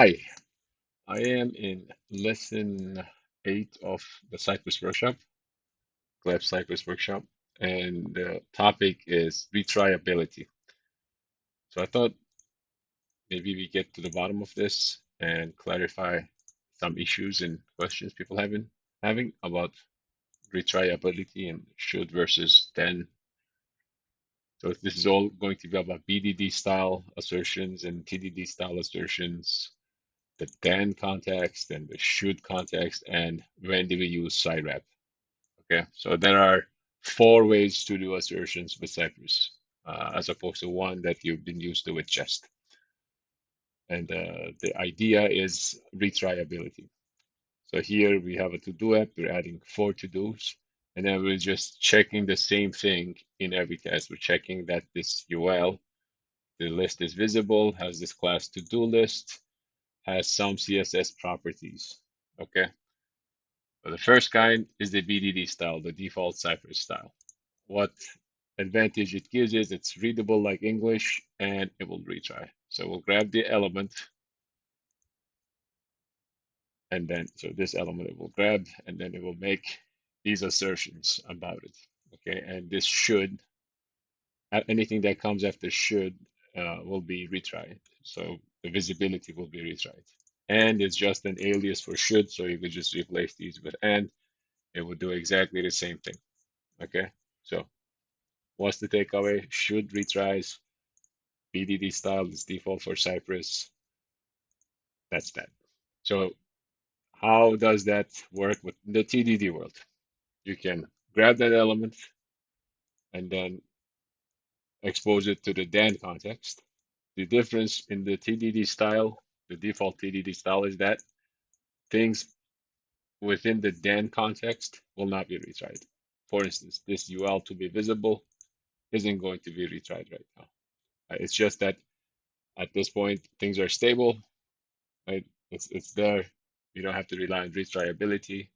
Hi, I am in lesson eight of the Cypress workshop, Collab Cypress workshop, and the topic is retriability. So I thought maybe we get to the bottom of this and clarify some issues and questions people have been having about retriability and should versus then. So this is all going to be about BDD style assertions and TDD style assertions the then context and the should context and when do we use cy.wrap. Okay, so there are four ways to do assertions with Cypress uh, as opposed to one that you've been used to with Jest. And uh, the idea is retriability. So here we have a to-do app, we're adding four to-dos, and then we're just checking the same thing in every test. We're checking that this UL, the list is visible, has this class to-do list, has some CSS properties. Okay. The first kind is the BDD style, the default Cypress style. What advantage it gives is it's readable like English and it will retry. So we'll grab the element and then, so this element it will grab and then it will make these assertions about it. Okay. And this should, anything that comes after should uh, will be retried. So the visibility will be retried. And it's just an alias for should, so you could just replace these with and. It would do exactly the same thing. Okay, so what's the takeaway? Should retries. BDD style is default for Cypress. That's that. So how does that work with the TDD world? You can grab that element and then expose it to the then context the difference in the TDD style, the default TDD style is that things within the then context will not be retried. For instance, this UL to be visible isn't going to be retried right now. Uh, it's just that at this point, things are stable, right? It's, it's there. You don't have to rely on retriability.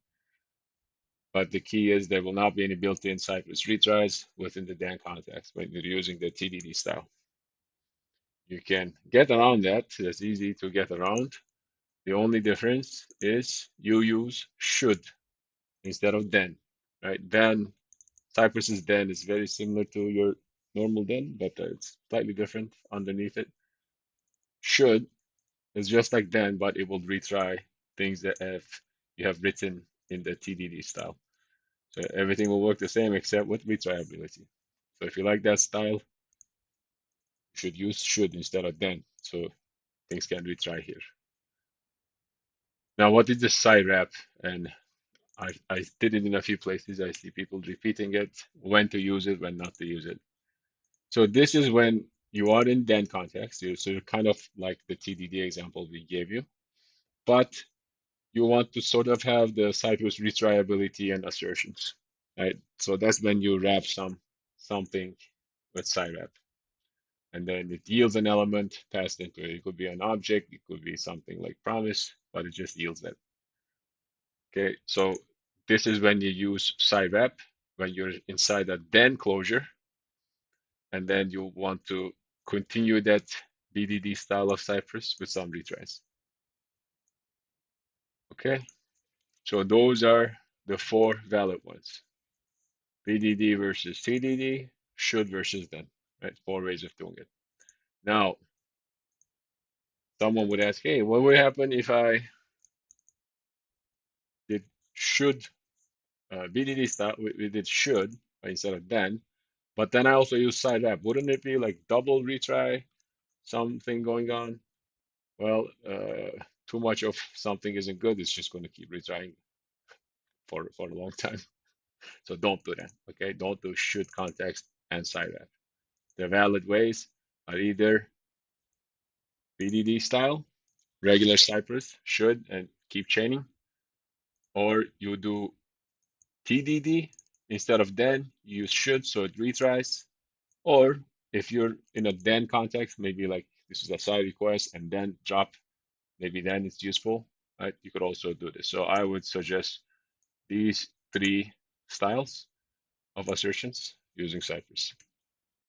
But the key is there will not be any built-in Cypress retries within the then context when you're using the TDD style you can get around that. That's easy to get around. The only difference is you use should instead of then, right? Then Cypress's then is very similar to your normal then, but uh, it's slightly different underneath it. Should is just like then, but it will retry things that have you have written in the TDD style. So everything will work the same except with retriability. So if you like that style, you should use should instead of then. So things can retry here. Now, what is the cy.wrap? And I, I did it in a few places. I see people repeating it, when to use it, when not to use it. So this is when you are in then context. So you're kind of like the TDD example we gave you, but you want to sort of have the Cypress retriability and assertions, right? So that's when you wrap some something with cy and then it yields an element passed into it. It could be an object, it could be something like promise, but it just yields that. Okay, so this is when you use cy when you're inside a then closure, and then you want to continue that BDD style of Cypress with some retries. Okay, so those are the four valid ones. BDD versus TDD, should versus then right? Four ways of doing it. Now, someone would ask, hey, what would happen if I did should uh, BDD start we did should instead of then, but then I also use cy.wrap. Wouldn't it be like double retry, something going on? Well, uh, too much of something isn't good. It's just going to keep retrying for for a long time. So don't do that. Okay, don't do should context and cy.wrap. The valid ways are either BDD style, regular Cypress, should, and keep chaining, or you do TDD instead of then, you should, so it retries, or if you're in a then context, maybe like this is a cy.request and then drop, maybe then it's useful, right? You could also do this. So I would suggest these three styles of assertions using Cypress.